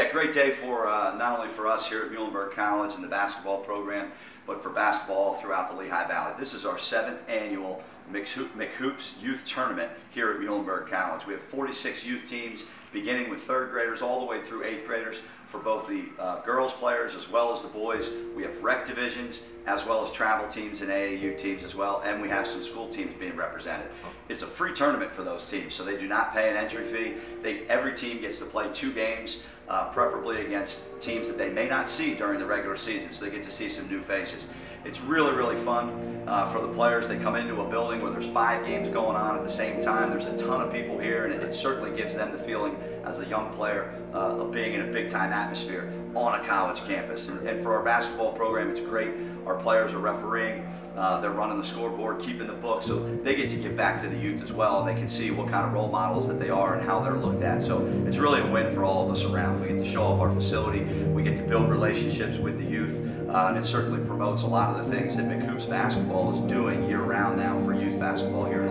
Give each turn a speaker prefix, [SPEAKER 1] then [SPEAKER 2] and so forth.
[SPEAKER 1] Yeah, great day for uh, not only for us here at Muhlenberg College and the basketball program, but for basketball throughout the Lehigh Valley. This is our seventh annual McHoops Youth Tournament here at Muhlenberg College. We have 46 youth teams, beginning with third graders all the way through eighth graders for both the uh, girls players as well as the boys. We have rec divisions as well as travel teams and AAU teams as well, and we have some school teams being represented. It's a free tournament for those teams, so they do not pay an entry fee. They, every team gets to play two games, uh, preferably against teams that they may not see during the regular season, so they get to see some new faces. It's really, really fun uh, for the players. They come into a building where there's five games going on at the same time. There's a ton of people here, and it, it certainly gives them the feeling as a young player uh, of being in a big-time atmosphere on a college campus. And, and, for our basketball program, it's great. Our players are refereeing. Uh, they're running the scoreboard, keeping the book, so they get to give back to the youth as well. They can see what kind of role models that they are and how they're looked at. So it's really a win for all of us around. We get to show off our facility. We get to build relationships with the youth, uh, and it certainly promotes a lot of the things that McHoops basketball is doing for youth basketball here